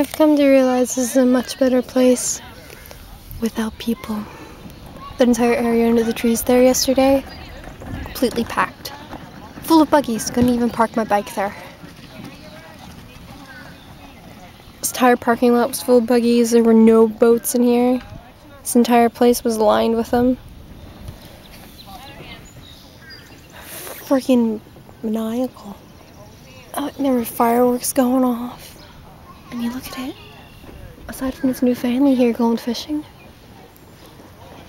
I've come to realize this is a much better place without people. The entire area under the trees there yesterday, completely packed. Full of buggies, couldn't even park my bike there. This entire parking lot was full of buggies, there were no boats in here. This entire place was lined with them. Freaking maniacal. Oh, there were fireworks going off. And you look at it, aside from this new family here going fishing,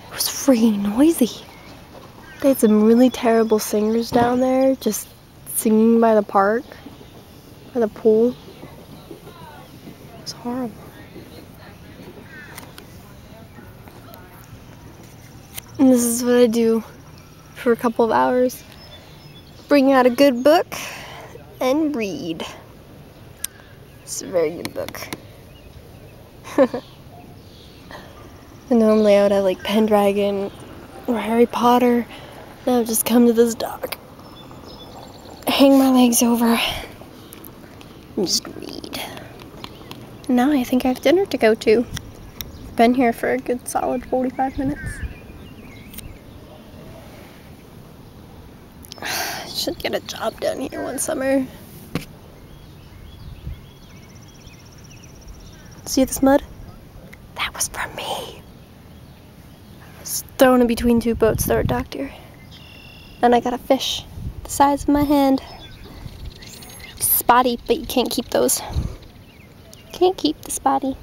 it was freaking noisy. They had some really terrible singers down there just singing by the park, by the pool. It was horrible. And this is what I do for a couple of hours. Bring out a good book and read. It's a very good book. and normally I would have like Pendragon or Harry Potter. Now I've just come to this dock. Hang my legs over and just read. And now I think I have dinner to go to. Been here for a good solid 45 minutes. Should get a job down here one summer. See this mud? That was from me. I was thrown in between two boats that were docked here. And I got a fish the size of my hand. Spotty, but you can't keep those. Can't keep the spotty.